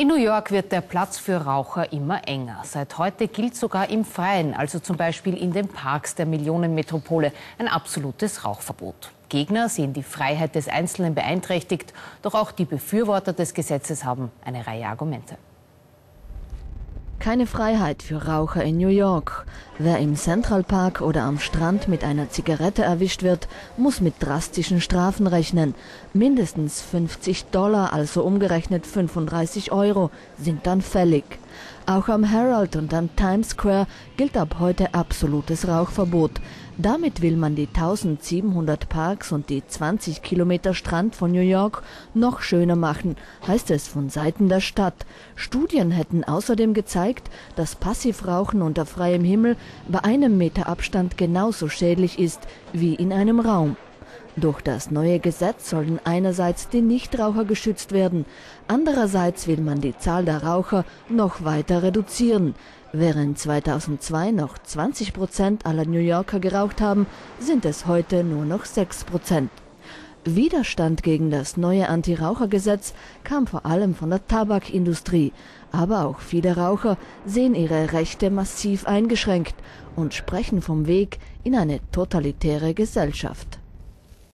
In New York wird der Platz für Raucher immer enger. Seit heute gilt sogar im Freien, also zum Beispiel in den Parks der Millionenmetropole, ein absolutes Rauchverbot. Gegner sehen die Freiheit des Einzelnen beeinträchtigt, doch auch die Befürworter des Gesetzes haben eine Reihe Argumente. Keine Freiheit für Raucher in New York. Wer im Central Park oder am Strand mit einer Zigarette erwischt wird, muss mit drastischen Strafen rechnen. Mindestens 50 Dollar, also umgerechnet 35 Euro, sind dann fällig. Auch am Herald und am Times Square gilt ab heute absolutes Rauchverbot. Damit will man die 1700 Parks und die 20 Kilometer Strand von New York noch schöner machen, heißt es von Seiten der Stadt. Studien hätten außerdem gezeigt, dass Passivrauchen unter freiem Himmel bei einem Meter Abstand genauso schädlich ist wie in einem Raum. Durch das neue Gesetz sollen einerseits die Nichtraucher geschützt werden, andererseits will man die Zahl der Raucher noch weiter reduzieren. Während 2002 noch 20 Prozent aller New Yorker geraucht haben, sind es heute nur noch 6 Prozent. Widerstand gegen das neue Anti-Raucher-Gesetz kam vor allem von der Tabakindustrie, aber auch viele Raucher sehen ihre Rechte massiv eingeschränkt und sprechen vom Weg in eine totalitäre Gesellschaft.